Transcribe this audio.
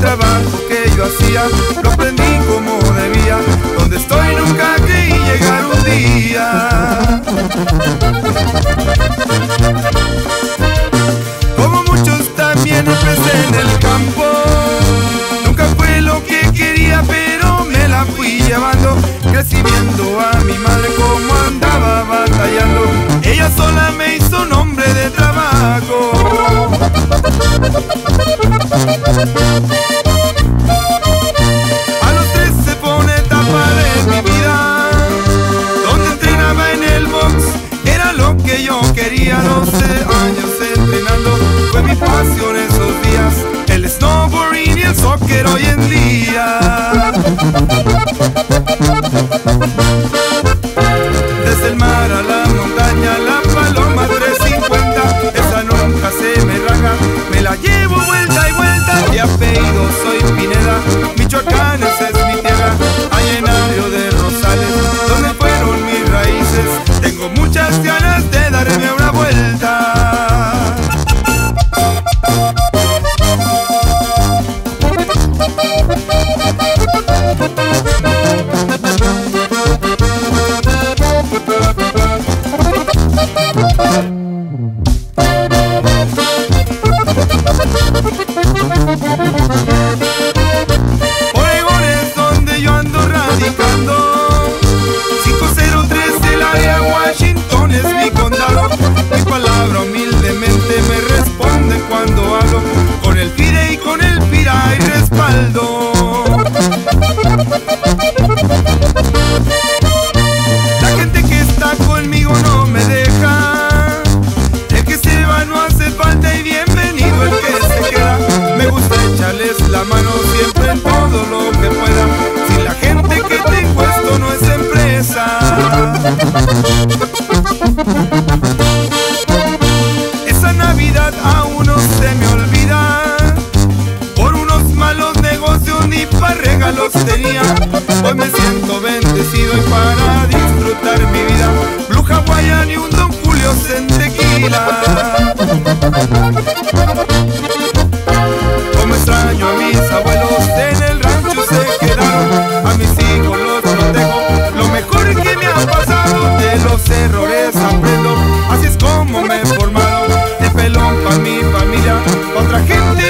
trabajo que yo hacía lo aprendí como debía. Donde estoy nunca creí llegar un día. Como muchos también empecé en el campo. Nunca fue lo que quería, pero me la fui llevando. Crecí viendo a mi madre como andaba batallando. Ella sola me hizo nombre quería, Thank you. para regalos tenía. Hoy me siento bendecido y para disfrutar mi vida. Blue Hawaiian y un Don Julio en tequila. Como extraño a mis abuelos en el rancho se quedaron. A mis hijos los protejo. Lo mejor que me ha pasado de los errores aprendo. Así es como me he formaron. De pelón pa' mi familia. Otra gente